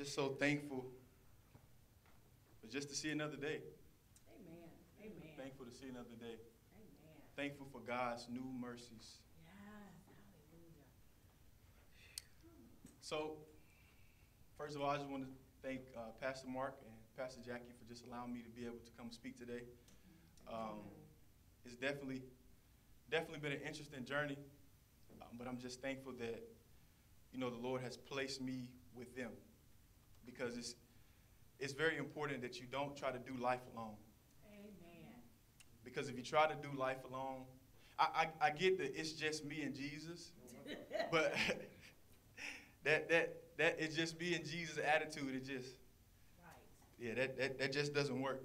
just so thankful but just to see another day. Amen. Amen. Thankful to see another day. Amen. Thankful for God's new mercies. Yes. Hallelujah. So, first of all, I just want to thank uh, Pastor Mark and Pastor Jackie for just allowing me to be able to come speak today. Um, it's definitely, definitely been an interesting journey, um, but I'm just thankful that, you know, the Lord has placed me with them because it's, it's very important that you don't try to do life alone. Amen. Because if you try to do life alone, I, I, I get that it's just me and Jesus, but that that that it's just me and Jesus attitude. It just Right. yeah, that, that that just doesn't work.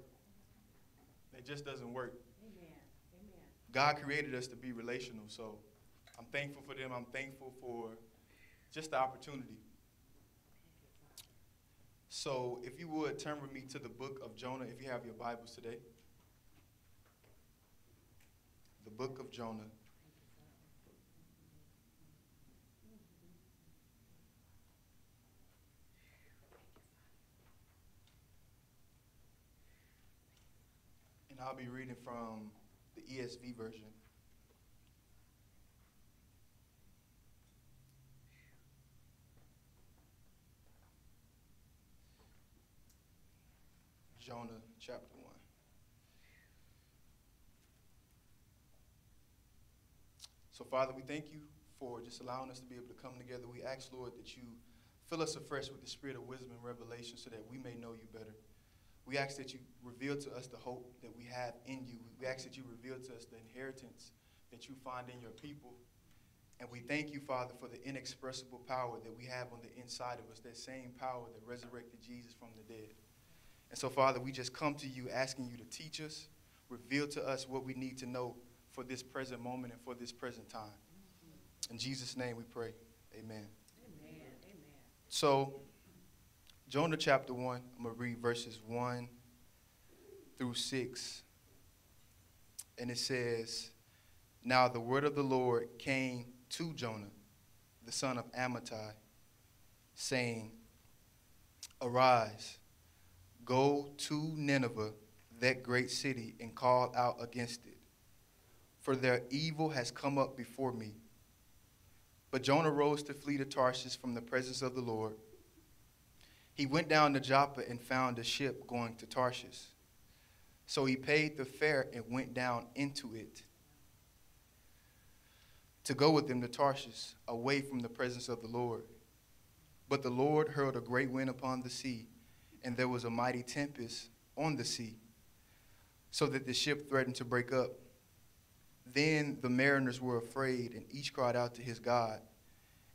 That just doesn't work. Amen. Amen. God created us to be relational, so I'm thankful for them. I'm thankful for just the opportunity. So, if you would turn with me to the book of Jonah, if you have your Bibles today. The book of Jonah. And I'll be reading from the ESV version. Jonah chapter 1. So, Father, we thank you for just allowing us to be able to come together. We ask, Lord, that you fill us afresh with the spirit of wisdom and revelation so that we may know you better. We ask that you reveal to us the hope that we have in you. We ask that you reveal to us the inheritance that you find in your people. And we thank you, Father, for the inexpressible power that we have on the inside of us, that same power that resurrected Jesus from the dead. And so, Father, we just come to you asking you to teach us, reveal to us what we need to know for this present moment and for this present time. In Jesus' name we pray. Amen. Amen. Amen. So, Jonah chapter 1, I'm going to read verses 1 through 6. And it says, Now the word of the Lord came to Jonah, the son of Amittai, saying, Arise, go to Nineveh, that great city, and call out against it, for their evil has come up before me. But Jonah rose to flee to Tarshish from the presence of the Lord. He went down to Joppa and found a ship going to Tarshish. So he paid the fare and went down into it to go with them to Tarshish, away from the presence of the Lord. But the Lord hurled a great wind upon the sea, and there was a mighty tempest on the sea, so that the ship threatened to break up. Then the mariners were afraid, and each cried out to his God.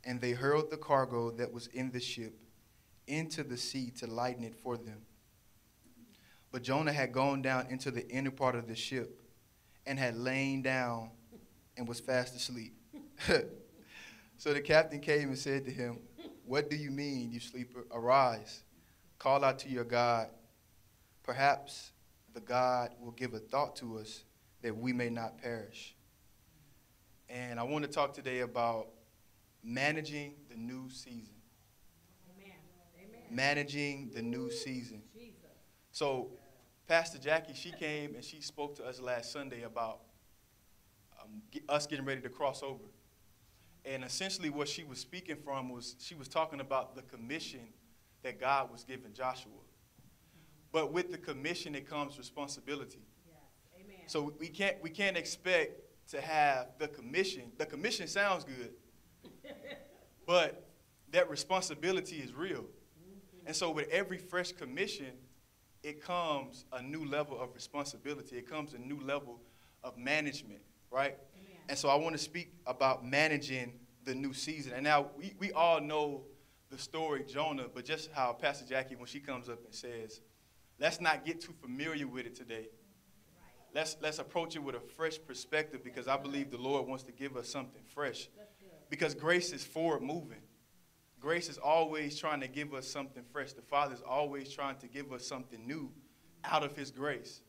And they hurled the cargo that was in the ship into the sea to lighten it for them. But Jonah had gone down into the inner part of the ship and had lain down and was fast asleep. so the captain came and said to him, What do you mean, you sleeper? Arise, call out to your God. Perhaps the God will give a thought to us that we may not perish. And I want to talk today about managing the new season. Amen. Managing the new season. So, Pastor Jackie, she came and she spoke to us last Sunday about um, us getting ready to cross over. And essentially, what she was speaking from was she was talking about the commission that God was giving Joshua. But with the commission, it comes responsibility. Yes. Amen. So we can't we can't expect to have the commission. The commission sounds good, but that responsibility is real. Mm-hmm. And so with every fresh commission, it comes a new level of responsibility. It comes a new level of management, right? Amen. And so I want to speak about managing the new season. And now we, we all know the story Jonah, but just how Pastor Jackie, when she comes up and says, let's not get too familiar with it today. Let's, let's approach it with a fresh perspective because I believe the Lord wants to give us something fresh. Because grace is forward moving. Grace is always trying to give us something fresh. The Father is always trying to give us something new out of His grace.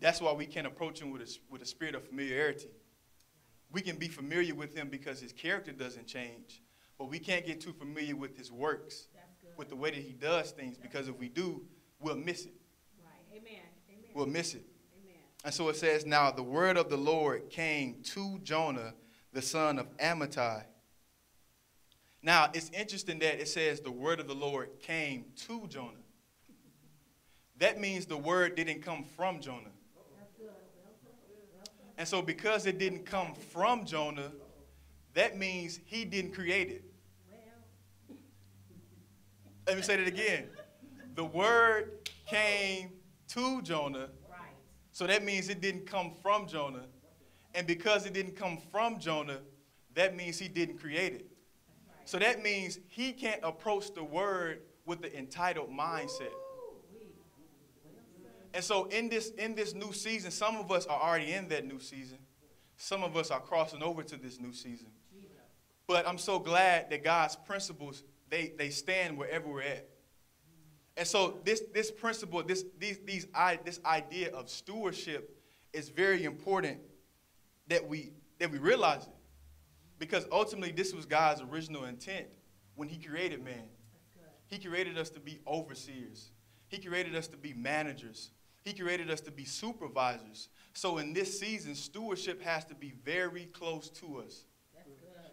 That's. Why we can approach Him with a, with a spirit of familiarity. We can be familiar with Him because His character doesn't change, but we can't get too familiar with His works with the way that he does things because if we do, we'll miss it. Right. Amen. Amen. We'll miss it. Amen. And so it says, Now the word of the Lord came to Jonah, the son of Amittai. Now it's interesting that it says the word of the Lord came to Jonah. That means the word didn't come from Jonah. And so because it didn't come from Jonah, that means he didn't create it. Well, Let me say that again. The word came to Jonah, right. so that means it didn't come from Jonah. And because it didn't come from Jonah, that means he didn't create it. So that means he can't approach the word with the entitled mindset. And so in this in this new season, some of us are already in that new season. Some of us are crossing over to this new season. But I'm so glad that God's principles they they stand wherever we're at. And so this this principle, this these these i this idea of stewardship is very important that we that we realize it. Because ultimately this was God's original intent when he created man. He created us to be overseers. He created us to be managers. He created us to be supervisors. So in this season, stewardship has to be very close to us.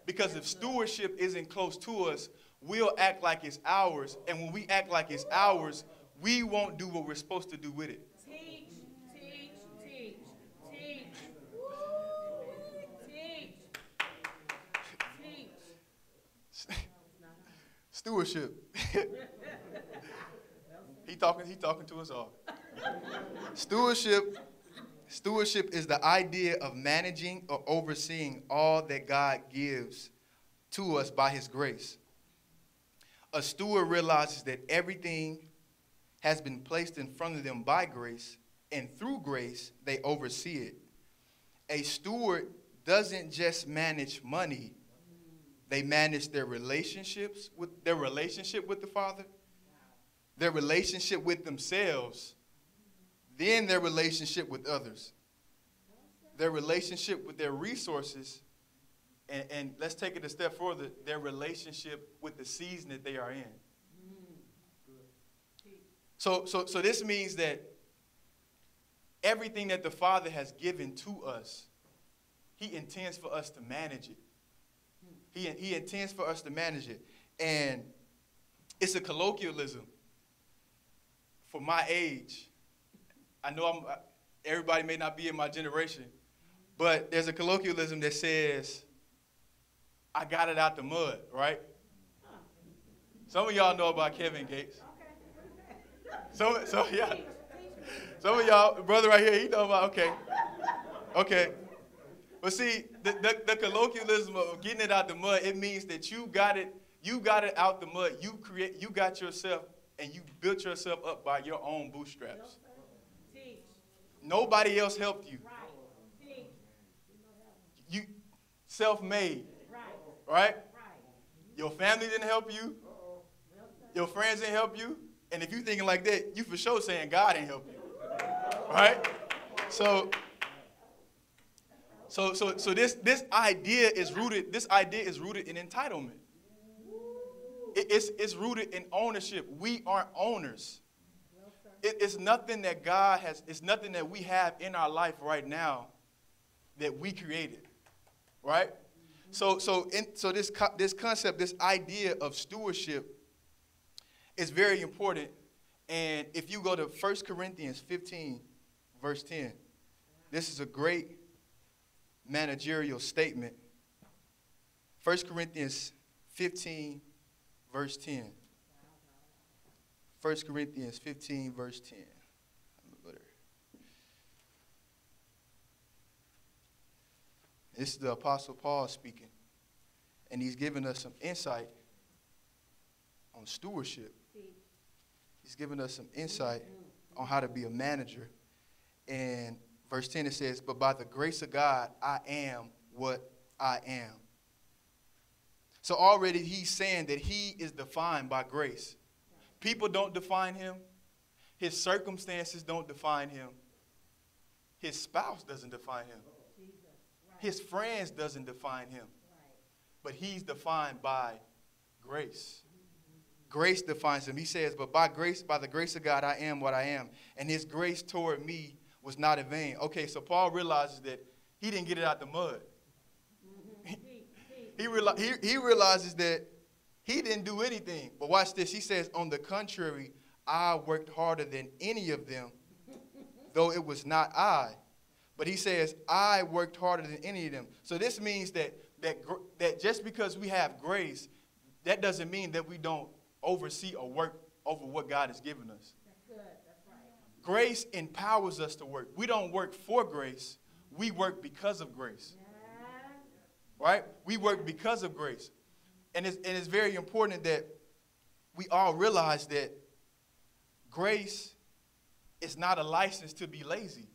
Because if stewardship isn't close to us, we'll act like it's ours. And when we act like it's ours, we won't do what we're supposed to do with it. Teach, teach, teach, teach. Teach. Teach. It's not hard. Stewardship. he talking, he talking to us all. Stewardship, stewardship is the idea of managing or overseeing all that God gives to us by his grace. A steward realizes that everything has been placed in front of them by grace, and through grace, they oversee it. A steward doesn't just manage money, they manage their relationships with their relationship with the Father, their relationship with themselves, then their relationship with others, their relationship with their resources, and, and let's take it a step further, their relationship with the season that they are in. So, so, so this means that everything that the Father has given to us, He intends for us to manage it. He, he intends for us to manage it. And it's a colloquialism for my age. I know I'm, everybody may not be in my generation, but there's a colloquialism that says, I got it out the mud, right? Some of y'all know about Kevin Gates. Some, some, yeah. Some of y'all, brother right here, he know about, okay. Okay. But see, the, the, the colloquialism of getting it out the mud, it means that you got it, you got it out the mud. You create, you got yourself, and you built yourself up by your own bootstraps. Nobody else helped you. Right. You self-made, Right. right? Right. Your family didn't help you. Your friends didn't help you. And if you thinking like that, you for sure saying God didn't help you. Right? So so so so this this idea is rooted this idea is rooted in entitlement. It- it's it's rooted in ownership. We aren't owners. It- it's nothing that God has it's nothing that we have in our life right now that we created. Right? So so in, so this co- this concept, this idea of stewardship is very important. And if you go to 1 Corinthians 15, verse 10, this is a great managerial statement. 1 Corinthians 15, verse 10. 1 Corinthians 15, verse 10. Let me go there. This is the Apostle Paul speaking, and he's giving us some insight on stewardship. He's giving us some insight on how to be a manager. And verse 10 it says, But by the grace of God, I am what I am. So already he's saying that he is defined by grace. People don't define him, his circumstances don't define him, his spouse doesn't define him, his friends doesn't define him, but he's defined by grace. grace defines him. He says, But by grace, by the grace of God, I am what I am. And his grace toward me was not in vain. Okay, so Paul realizes that he didn't get it out the mud. He, he, he realizes that he didn't do anything. But watch this. He says, On the contrary, I worked harder than any of them, though it was not I. But he says, I worked harder than any of them. So this means that, that, that just because we have grace, that doesn't mean that we don't oversee or work over what God has given us. That's good, that's right. Grace empowers us to work. We don't work for grace, we work because of grace. Yeah. right? We work because of grace. And it's, and it's very important that we all realize that grace is not a license to be lazy.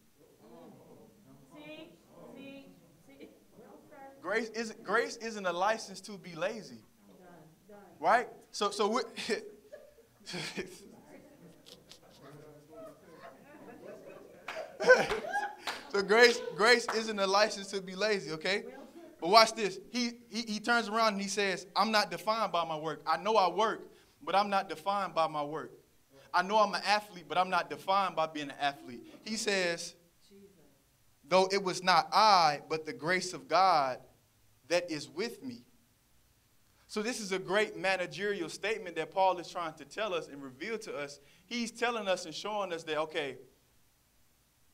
Grace isn't, grace isn't a license to be lazy, right? So, so we so grace, grace isn't a license to be lazy, okay? But watch this. He, he, he turns around and he says, I'm not defined by my work. I know I work, but I'm not defined by my work. I know I'm an athlete, but I'm not defined by being an athlete. He says, though it was not I, but the grace of God that is with me. So, this is a great managerial statement that Paul is trying to tell us and reveal to us. He's telling us and showing us that, okay,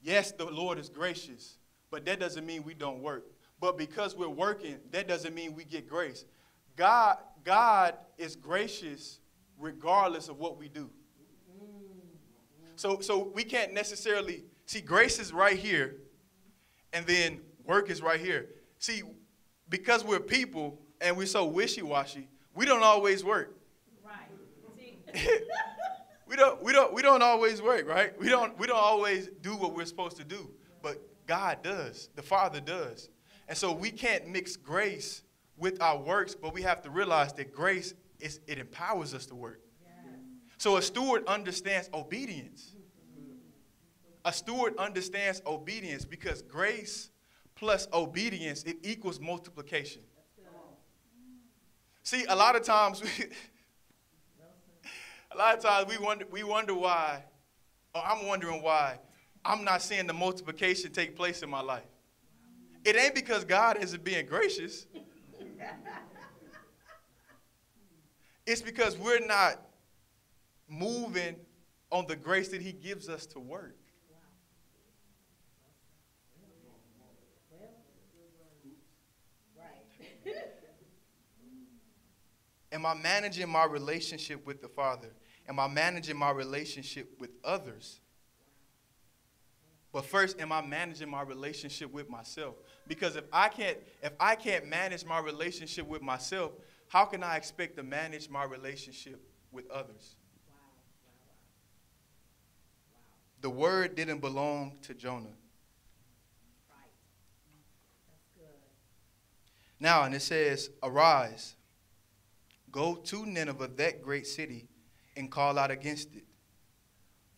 yes, the Lord is gracious, but that doesn't mean we don't work. But because we're working, that doesn't mean we get grace. God, God is gracious regardless of what we do. So, so we can't necessarily see grace is right here, and then work is right here. See, because we're people and we're so wishy-washy, we don't always work. Right. We don't, we don't, we don't always work, right? We don't, we don't always do what we're supposed to do, but God does. The Father does, and so we can't mix grace with our works, but we have to realize that grace is it empowers us to work. So a steward understands obedience. A steward understands obedience because grace plus obedience it equals multiplication. See, a lot of times we, a lot of times we wonder we wonder why, or I'm wondering why I'm not seeing the multiplication take place in my life. It ain't because God isn't being gracious. It's because we're not moving on the grace that He gives us to work. Am I managing my relationship with the Father? Am I managing my relationship with others? But first, am I managing my relationship with myself? Because if I can't, if I can't manage my relationship with myself, how can I expect to manage my relationship with others? Wow, wow, wow. The word didn't belong to Jonah. Right. Now, and it says, Arise, go to Nineveh, that great city, and call out against it.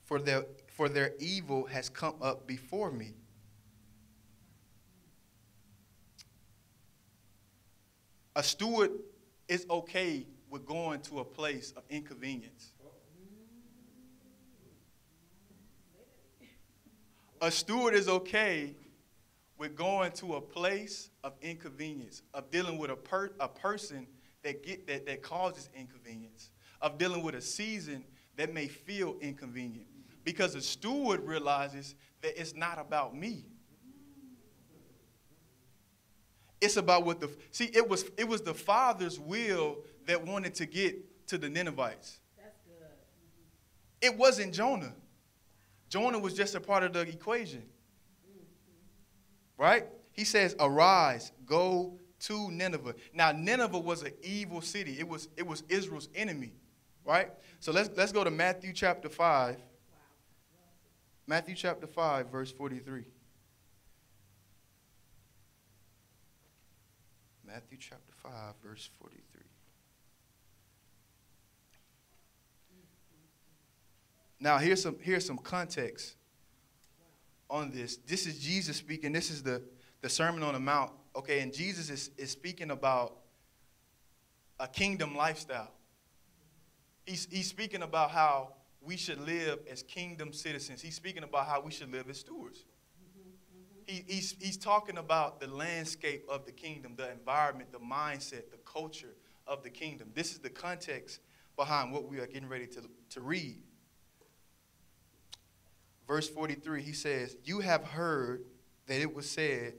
For their, for their evil has come up before me. A steward is okay with going to a place of inconvenience. A steward is okay with going to a place of inconvenience, of dealing with a, per, a person that, get, that, that causes inconvenience, of dealing with a season that may feel inconvenient. Because a steward realizes that it's not about me. It's about what the see it was it was the father's will that wanted to get to the Ninevites. That's good. It wasn't Jonah. Jonah was just a part of the equation. Right? He says, Arise, go to Nineveh. Now, Nineveh was an evil city. It was, it was Israel's enemy. Right? So let's, let's go to Matthew chapter 5. Matthew chapter 5, verse 43. Matthew chapter 5, verse 43. Now, here's some, here's some context on this. This is Jesus speaking. This is the, the Sermon on the Mount. Okay, and Jesus is, is speaking about a kingdom lifestyle. He's, he's speaking about how we should live as kingdom citizens. He's speaking about how we should live as stewards. He, he's, he's talking about the landscape of the kingdom, the environment, the mindset, the culture of the kingdom. This is the context behind what we are getting ready to, to read. Verse 43, he says, You have heard that it was said,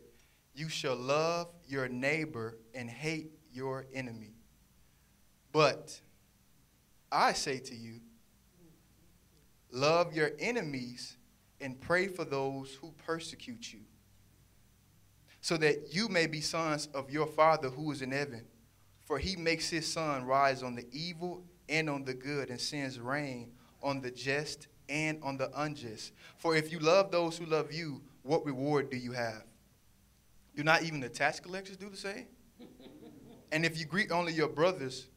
You shall love your neighbor and hate your enemy. But I say to you, love your enemies and pray for those who persecute you, so that you may be sons of your Father who is in heaven. For he makes his sun rise on the evil and on the good, and sends rain on the just and on the unjust. For if you love those who love you, what reward do you have? Do not even the tax collectors do the same? and if you greet only your brothers,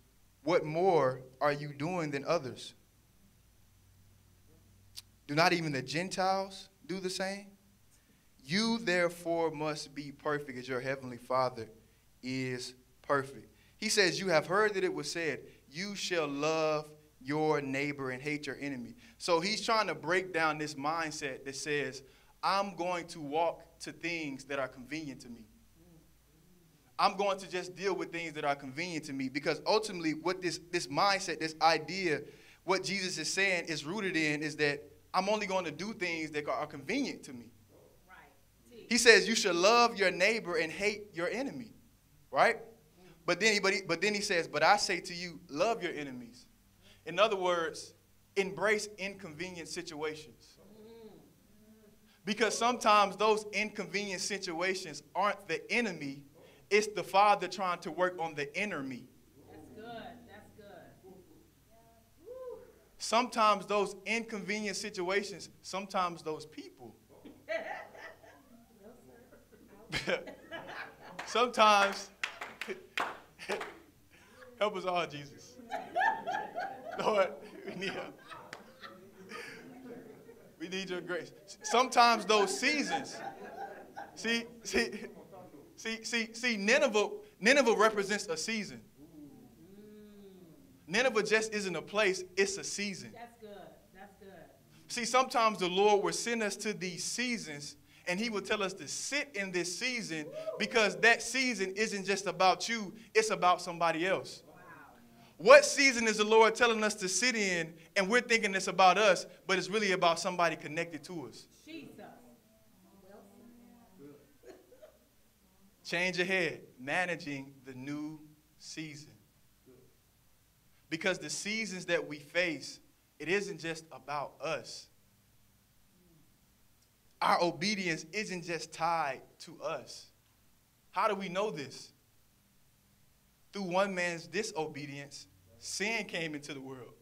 what more are you doing than others? Do not even the Gentiles do the same? You therefore must be perfect as your heavenly Father is perfect. He says, You have heard that it was said, You shall love your neighbor and hate your enemy. So he's trying to break down this mindset that says, I'm going to walk to things that are convenient to me. I'm going to just deal with things that are convenient to me because ultimately, what this, this mindset, this idea, what Jesus is saying is rooted in is that I'm only going to do things that are convenient to me. He says you should love your neighbor and hate your enemy, right? But then, he, but, he, but then he says, but I say to you, love your enemies. In other words, embrace inconvenient situations. Because sometimes those inconvenient situations aren't the enemy, it's the Father trying to work on the inner me. That's good. That's good. Sometimes those inconvenient situations, sometimes those people. sometimes, help us all, Jesus. Lord, we need help. We need your grace. Sometimes those seasons, see, see, see, see, see, Nineveh, Nineveh represents a season. Nineveh just isn't a place, it's a season. That's good. That's good. See, sometimes the Lord will send us to these seasons and He will tell us to sit in this season because that season isn't just about you, it's about somebody else. Wow. What season is the Lord telling us to sit in and we're thinking it's about us, but it's really about somebody connected to us? Jesus. Change ahead, managing the new season. Because the seasons that we face, it isn't just about us. Our obedience isn't just tied to us. How do we know this? Through one man's disobedience, sin came into the world.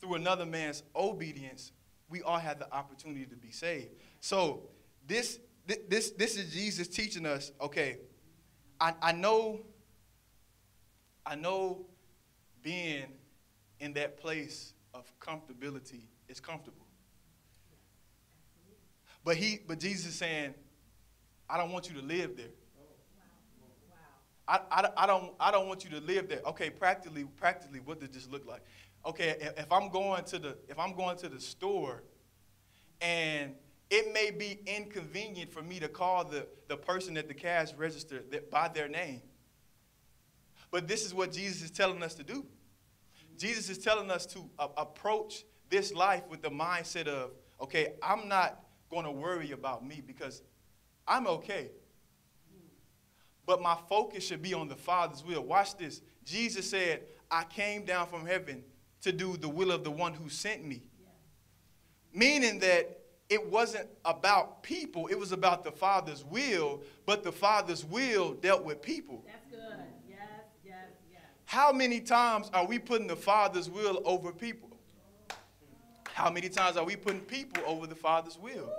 Through another man's obedience, we all had the opportunity to be saved. So this this this is Jesus teaching us, okay, I, I know I know being in that place of comfortability is comfortable. But he but Jesus is saying, I don't want you to live there. I, I, I, don't, I don't want you to live there. Okay, practically, practically, what does this look like? Okay, if, I'm going to the if I'm going to the store, and it may be inconvenient for me to call the, the person at the cash register by their name. But this is what Jesus is telling us to do. Jesus is telling us to a- approach this life with the mindset of, okay, I'm not going to worry about me because I'm okay but my focus should be on the Father's will. Watch this. Jesus said, I came down from heaven to do the will of the one who sent me. Meaning that it wasn't about people, it was about the Father's will, but the Father's will dealt with people. That's good. Yes, yes, yes. How many times are we putting the Father's will over people? How many times are we putting people over the Father's will?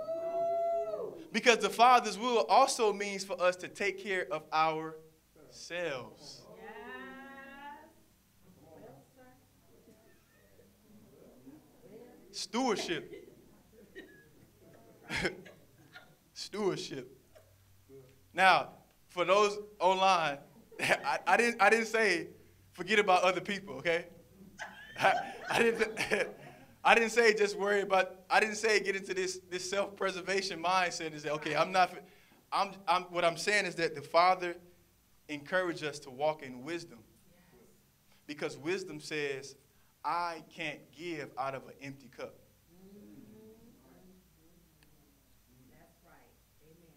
Because the Father's will also means for us to take care of ourselves. Stewardship. Stewardship. Now, for those online, I, I didn't I didn't say forget about other people, okay? I, I didn't. I didn't say just worry about. I didn't say get into this this self-preservation mindset. Is that okay? I'm not. I'm. I'm. What I'm saying is that the Father encouraged us to walk in wisdom, because wisdom says, "I can't give out of an empty cup." That's right. Amen.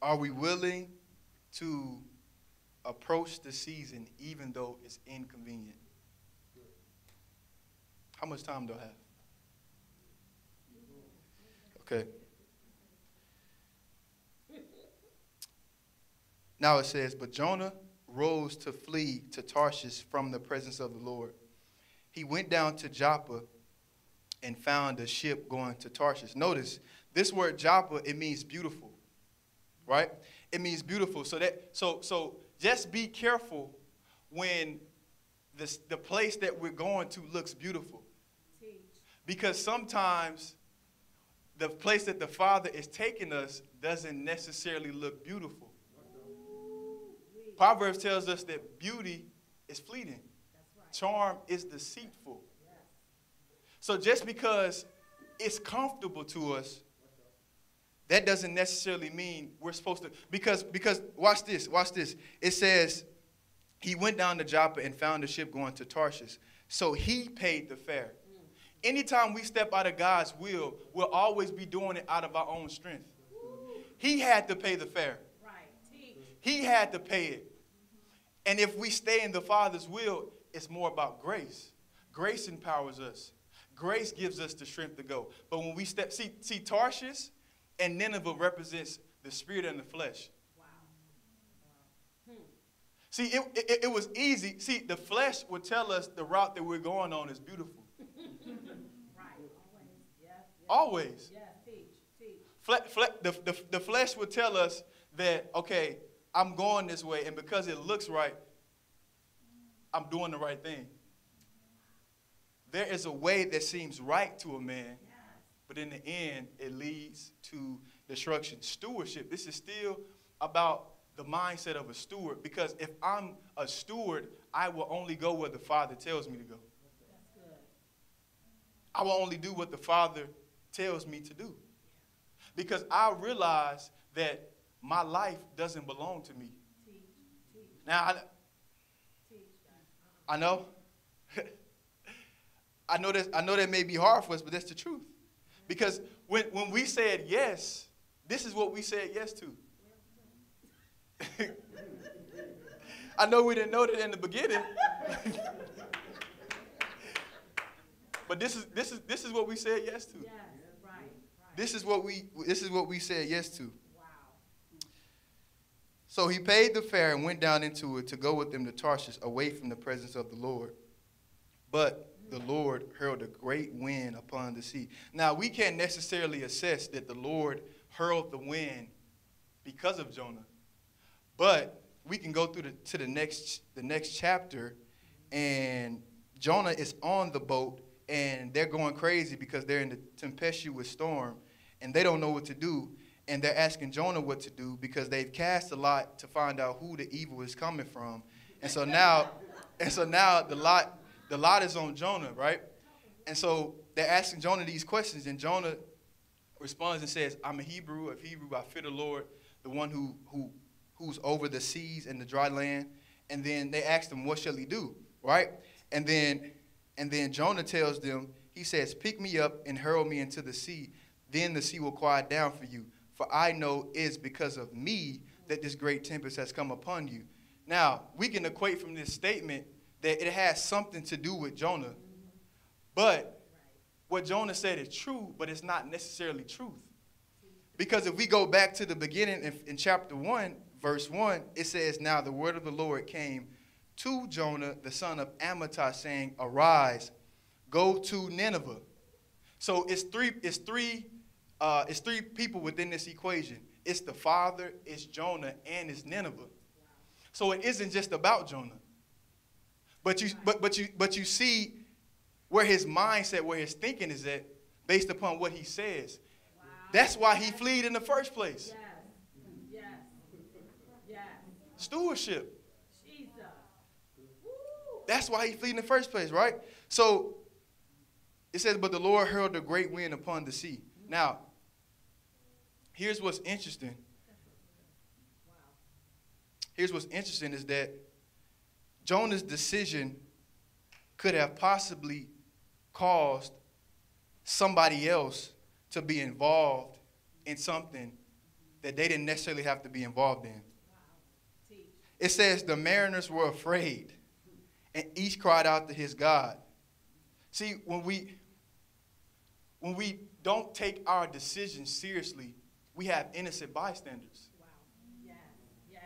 Are we willing to approach the season even though it's inconvenient? How much time do I have? Okay. Now it says, But Jonah rose to flee to Tarshish from the presence of the Lord. He went down to Joppa and found a ship going to Tarshish. Notice, this word Joppa, it means beautiful, right? It means beautiful. So that so so just be careful when this, the place that we're going to looks beautiful. Because sometimes the place that the Father is taking us doesn't necessarily look beautiful. Proverbs tells us that beauty is fleeting, charm is deceitful. So just because it's comfortable to us, that doesn't necessarily mean we're supposed to because because watch this, watch this. It says he went down to Joppa and found a ship going to Tarshish. So he paid the fare. Anytime we step out of God's will, we'll always be doing it out of our own strength. He had to pay the fare. Right. He had to pay it. And if we stay in the Father's will, it's more about grace. Grace empowers us. Grace gives us the strength to go. But when we step, see, see Tarshish and Nineveh represents the spirit and the flesh. Wow. Hmm. See, it, it, it was easy. See, the flesh would tell us the route that we're going on is beautiful. Right. Always. Yes. Yes. Always. Yes. Teach. Teach. Fle- fle- the, the, the flesh would tell us that, okay, I'm going this way, and because it looks right, I'm doing the right thing. There is a way that seems right to a man, but in the end, it leads to destruction. Stewardship, this is still about the mindset of a steward, because if I'm a steward, I will only go where the Father tells me to go. I will only do what the Father tells me to do. Because I realize that my life doesn't belong to me. Now, I, I know. I know that I know that may be hard for us, but that's the truth. Because when, when we said yes, this is what we said yes to. I know we didn't know that in the beginning. but this is this is this is what we said yes to. Yes. This is what we this is what we said yes to. Wow. So he paid the fare and went down into it to go with them to Tarshish, away from the presence of the Lord. But the Lord hurled a great wind upon the sea. Now, we can't necessarily assess that the Lord hurled the wind because of Jonah. But we can go through the, to the next, the next chapter, and Jonah is on the boat, and they're going crazy because they're in the tempestuous storm, and they don't know what to do and they're asking Jonah what to do because they've cast a lot to find out who the evil is coming from. And so now, and so now the lot, the lot is on Jonah, right? And so they're asking Jonah these questions, and Jonah responds and says, "I'm a Hebrew of Hebrew. I fear the Lord, the one who who who's over the seas and the dry land." And then they asked him, "What shall he do?" Right? And then and then Jonah tells them, he says, "Pick me up and hurl me into the sea. Then the sea will quiet down for you." For I know it's because of me that this great tempest has come upon you. Now, we can equate from this statement that it has something to do with Jonah. But what Jonah said is true, but it's not necessarily truth. Because if we go back to the beginning in, in chapter 1, verse 1, it says, Now the word of the Lord came to Jonah, the son of Amittai, saying, Arise, go to Nineveh. So it's three, it's three uh, it's three people within this equation. It's the Father, it's Jonah, and it's Nineveh. So it isn't just about Jonah. But you, but, but you, but you see where his mindset, where his thinking is at, based upon what he says. Wow. That's why he fled in the first place. Yes. Yes. Yes. Stewardship. Jesus. That's why he fled in the first place, right? So it says, But the Lord hurled a great wind upon the sea. Now, here's what's interesting. Here's what's interesting is that Jonah's decision could have possibly caused somebody else to be involved in something that they didn't necessarily have to be involved in. It says the mariners were afraid and each cried out to his God. See, when we when we don't take our decisions seriously, we have innocent bystanders. Wow. Yes. Yes.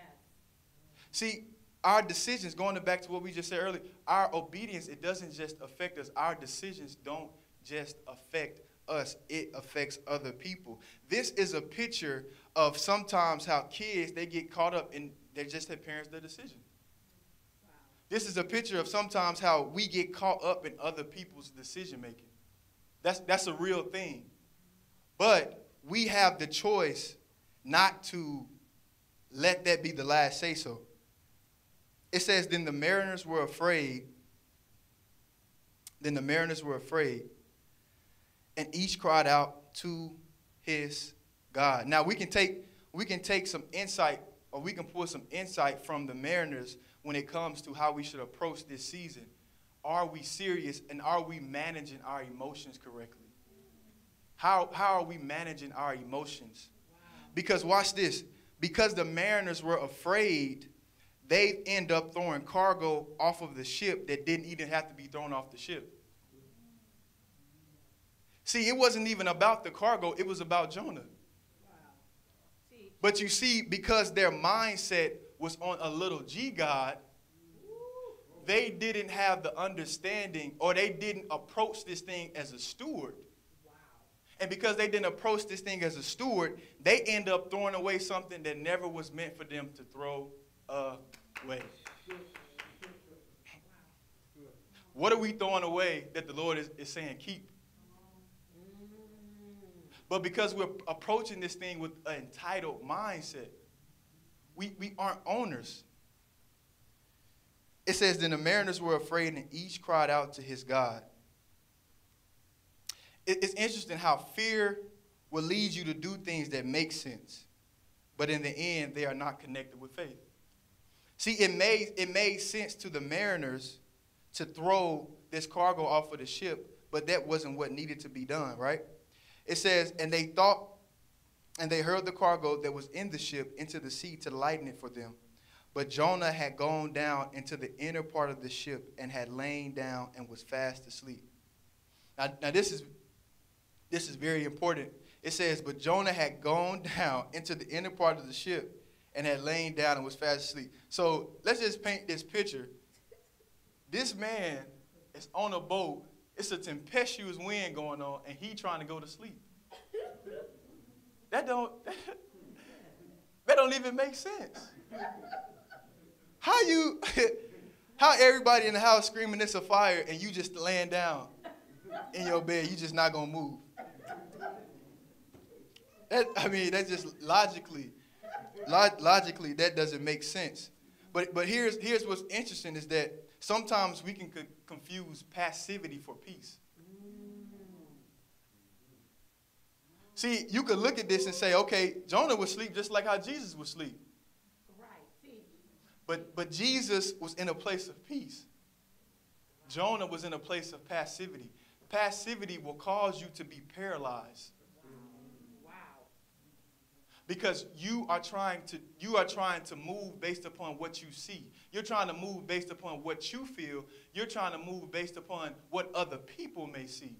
See, our decisions, going back to what we just said earlier, our obedience, it doesn't just affect us. Our decisions don't just affect us, it affects other people. This is a picture of sometimes how kids they get caught up in they're just their parents' their decision. Wow. This is a picture of sometimes how we get caught up in other people's decision making. That's that's a real thing. But we have the choice not to let that be the last say so. It says, Then the mariners were afraid. Then the mariners were afraid, and each cried out to his God. Now we can take we can take some insight, or we can pull some insight from the mariners when it comes to how we should approach this season. Are we serious and are we managing our emotions correctly? How, how are we managing our emotions? Because watch this. Because the mariners were afraid, they end up throwing cargo off of the ship that didn't even have to be thrown off the ship. See, it wasn't even about the cargo, it was about Jonah. But you see, because their mindset was on a little G God, they didn't have the understanding or they didn't approach this thing as a steward. And because they didn't approach this thing as a steward, they end up throwing away something that never was meant for them to throw away. What are we throwing away that the Lord is, is saying keep? But because we're approaching this thing with an entitled mindset, we, we aren't owners. It says, Then the mariners were afraid, and each cried out to his God. It- it's interesting how fear will lead you to do things that make sense, but in the end, they are not connected with faith. See, it made, it made sense to the mariners to throw this cargo off of the ship, but that wasn't what needed to be done, right? It says, and they thought, and they hurled the cargo that was in the ship into the sea to lighten it for them. But Jonah had gone down into the inner part of the ship and had lain down and was fast asleep. Now, now this is this is very important. It says, but Jonah had gone down into the inner part of the ship and had lain down and was fast asleep. So let's just paint this picture. This man is on a boat. It's a tempestuous wind going on, and he trying to go to sleep. That don't that don't even make sense. How you how everybody in the house screaming it's a fire and you just laying down in your bed, you just not gonna move. That, I mean, that's just logically, log, logically that doesn't make sense. But but here's here's what's interesting is that sometimes we can co- confuse passivity for peace. See, you could look at this and say, okay, Jonah was asleep just like how Jesus was asleep. Right. But but Jesus was in a place of peace. Jonah was in a place of passivity. Passivity will cause you to be paralyzed. Because you are trying to you are trying to move based upon what you see. You're trying to move based upon what you feel. You're trying to move based upon what other people may see.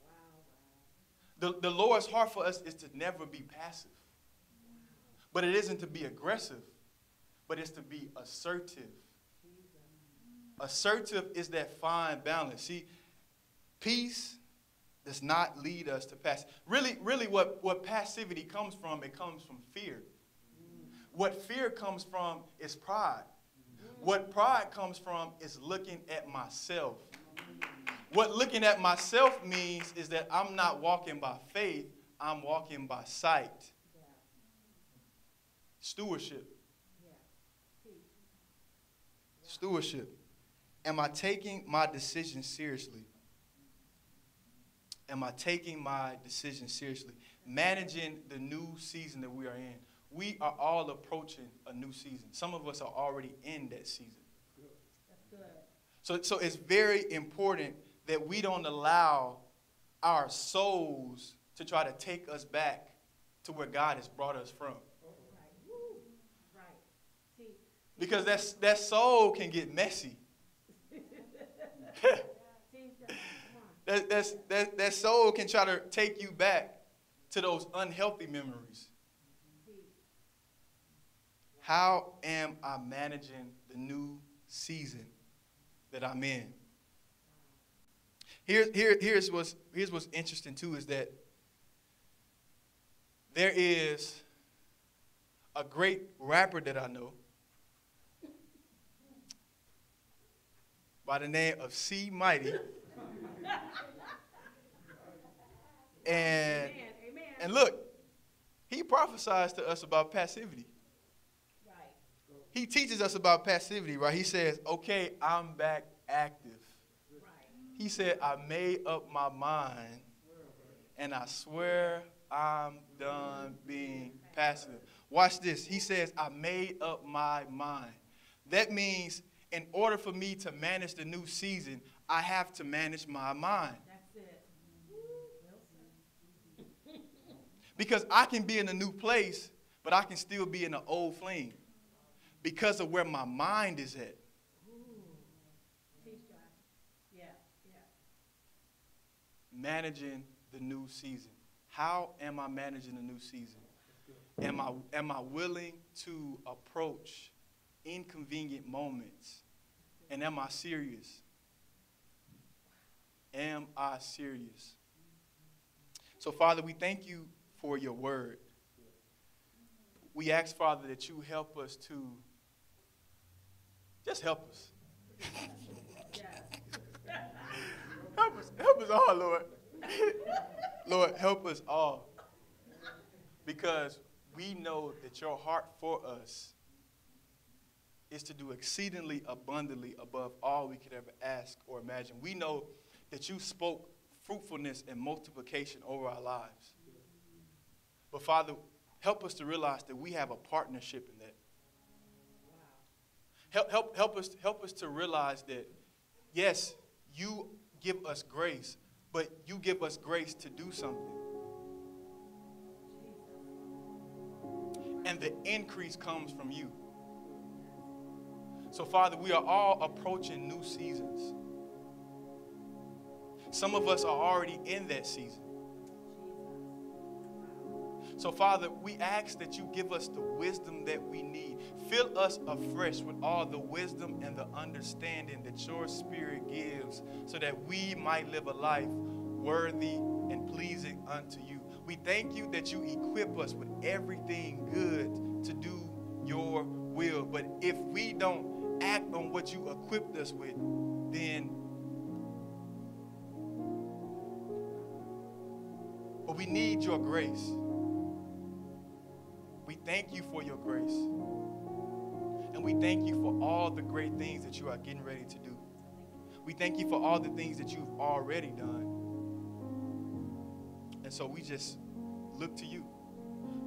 Wow. The, the Lord's heart for us is to never be passive. But it isn't to be aggressive, but it's to be assertive. Assertive is that fine balance. See, peace does not lead us to pass. Really, really what, what passivity comes from, it comes from fear. What fear comes from is pride. What pride comes from is looking at myself. What looking at myself means is that I'm not walking by faith, I'm walking by sight. Stewardship. Stewardship. Am I taking my decision seriously? Am I taking my decision seriously? Managing the new season that we are in. We are all approaching a new season. Some of us are already in that season. So, so it's very important that we don't allow our souls to try to take us back to where God has brought us from. Right. Woo. Right. See, Because that's, that soul can get messy. see, John, come on. That, that's, that, that soul can try to take you back to those unhealthy memories. How am I managing the new season that I'm in? Here, here, here's, what's, here's what's interesting, too, is that there is a great rapper that I know by the name of C. Mighty. And, amen. Amen. and look, he prophesies to us about passivity. right. He teaches us about passivity, right? He says, okay, I'm back active. Right. He said, I made up my mind and I swear I'm done being passive. Watch this. He says, I made up my mind. That means in order for me to manage the new season, I have to manage my mind. That's it. Wilson. Because I can be in a new place, but I can still be in an old flame because of where my mind is at. Ooh. Teach John. Yeah. Yeah. managing the new season. How am I managing the new season? Am I, am I willing to approach inconvenient moments? And am I serious? Am I serious? So, Father, we thank you for your word. We ask, Father, that you help us to just help us. Help us, help us all, Lord. Lord, help us all. Because we know that your heart for us is to do exceedingly abundantly above all we could ever ask or imagine. We know that you spoke fruitfulness and multiplication over our lives. But Father, help us to realize that we have a partnership in that. Help, help, help, us, help us to realize that, yes, you give us grace, but you give us grace to do something. And the increase comes from you. So, Father, we are all approaching new seasons. Some of us are already in that season. So, Father, we ask that you give us the wisdom that we need. Fill us afresh with all the wisdom and the understanding that your Spirit gives so that we might live a life worthy and pleasing unto you. We thank you that you equip us with everything good to do your will. But if we don't act on what you equipped us with, then but we need your grace. We thank you for your grace. And we thank you for all the great things that you are getting ready to do. We thank you for all the things that you've already done. And so we just look to you.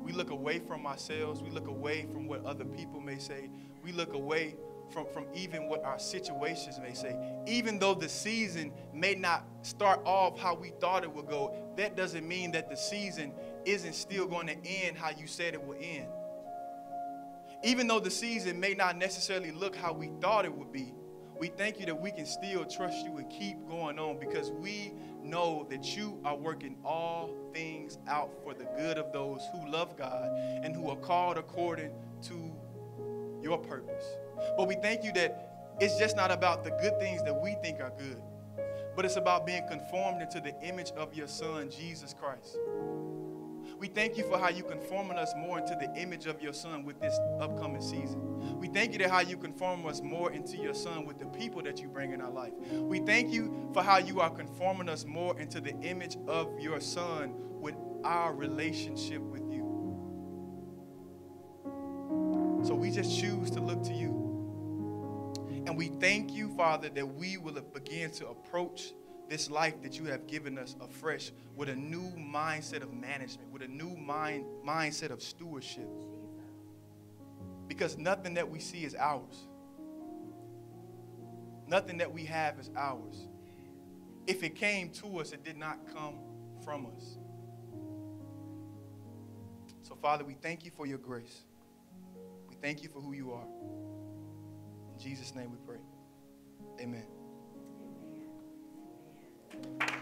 We look away from ourselves. We look away from what other people may say. We look away from, from even what our situations may say. Even though the season may not start off how we thought it would go, that doesn't mean that the season isn't still going to end how you said it would end. Even though the season may not necessarily look how we thought it would be, we thank you that we can still trust you and keep going on because we know that you are working all things out for the good of those who love God and who are called according to your purpose. But we thank you that it's just not about the good things that we think are good, but it's about being conformed into the image of your Son, Jesus Christ. We thank you for how you conforming us more into the image of your son with this upcoming season. We thank you that how you conform us more into your son with the people that you bring in our life. We thank you for how you are conforming us more into the image of your son with our relationship with So we just choose to look to you. And we thank you, Father, that we will begin to approach this life that you have given us afresh with a new mindset of management, with a new mind, mindset of stewardship. Because nothing that we see is ours. Nothing that we have is ours. If it came to us, it did not come from us. So, Father, we thank you for your grace. Thank you for who you are. In Jesus' name we pray. Amen. Amen.